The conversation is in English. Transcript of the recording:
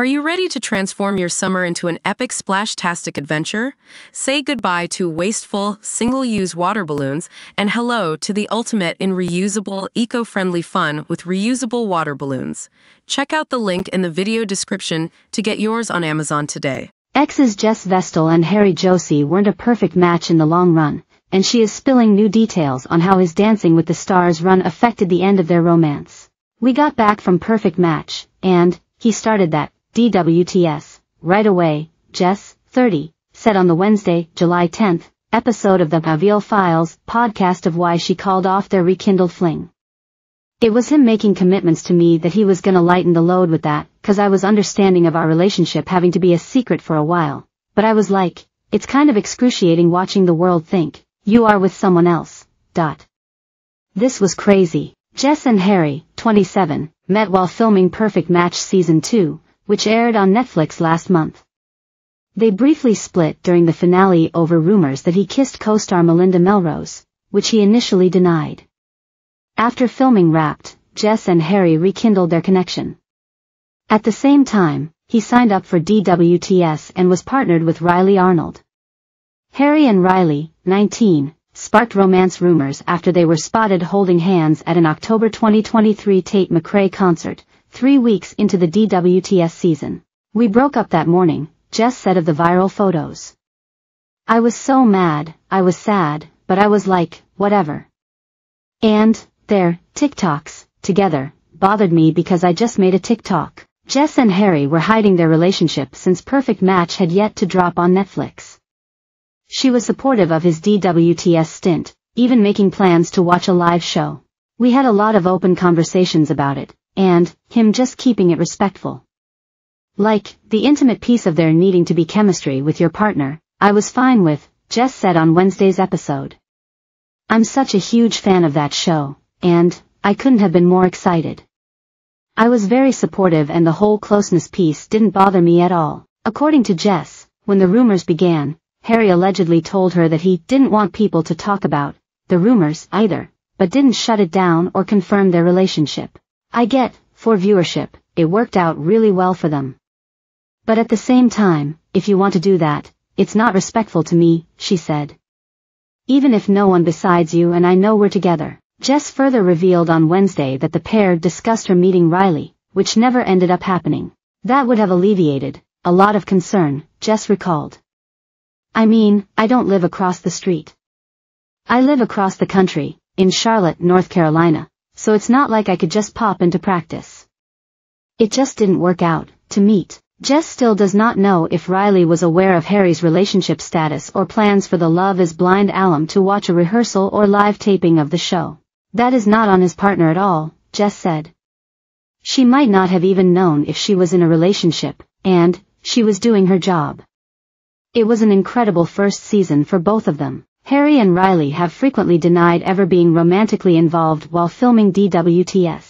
Are you ready to transform your summer into an epic splash-tastic adventure? Say goodbye to wasteful, single-use water balloons and hello to the ultimate in reusable, eco-friendly fun with reusable water balloons. Check out the link in the video description to get yours on Amazon today. Exes Jess Vestal and Harry Jowsey weren't a perfect match in the long run, and she is spilling new details on how his Dancing with the Stars run affected the end of their romance. We got back from Perfect Match, and, he started that, DWTS, right away, Jess, 30, said on the Wednesday, July 10th, episode of the Viall Files podcast of why she called off their rekindled fling. It was him making commitments to me that he was gonna lighten the load with that, cause I was understanding of our relationship having to be a secret for a while. But I was like, it's kind of excruciating watching the world think, you are with someone else, dot. This was crazy. Jess and Harry, 27, met while filming Perfect Match Season 2, which aired on Netflix last month. They briefly split during the finale over rumors that he kissed co-star Melinda Melrose, which he initially denied. After filming wrapped, Jess and Harry rekindled their connection. At the same time, he signed up for DWTS and was partnered with Rylee Arnold. Harry and Rylee, 19, sparked romance rumors after they were spotted holding hands at an October 2023 Tate McRae concert, three weeks into the DWTS season. We broke up that morning, Jess said of the viral photos. I was so mad, I was sad, but I was like, whatever. And, their, TikToks, together, bothered me because I just made a TikTok. Jess and Harry were hiding their relationship since Perfect Match had yet to drop on Netflix. She was supportive of his DWTS stint, even making plans to watch a live show. We had a lot of open conversations about it, and, him just keeping it respectful. Like, the intimate piece of their needing to be chemistry with your partner, I was fine with, Jess said on Wednesday's episode. I'm such a huge fan of that show, and, I couldn't have been more excited. I was very supportive and the whole closeness piece didn't bother me at all. According to Jess, when the rumors began, Harry allegedly told her that he didn't want people to talk about the rumors either, but didn't shut it down or confirm their relationship. I get, for viewership, it worked out really well for them. But at the same time, if you want to do that, it's not respectful to me, she said. Even if no one besides you and I know we're together. Jess further revealed on Wednesday that the pair discussed her meeting Rylee, which never ended up happening. That would have alleviated a lot of concern, Jess recalled. I mean, I don't live across the street. I live across the country, in Charlotte, North Carolina, so it's not like I could just pop into practice. It just didn't work out, to meet. Jess still does not know if Rylee was aware of Harry's relationship status or plans for the Love is Blind alum to watch a rehearsal or live taping of the show. That is not on his partner at all, Jess said. She might not have even known if she was in a relationship, and, she was doing her job. It was an incredible first season for both of them. Harry and Rylee have frequently denied ever being romantically involved while filming DWTS.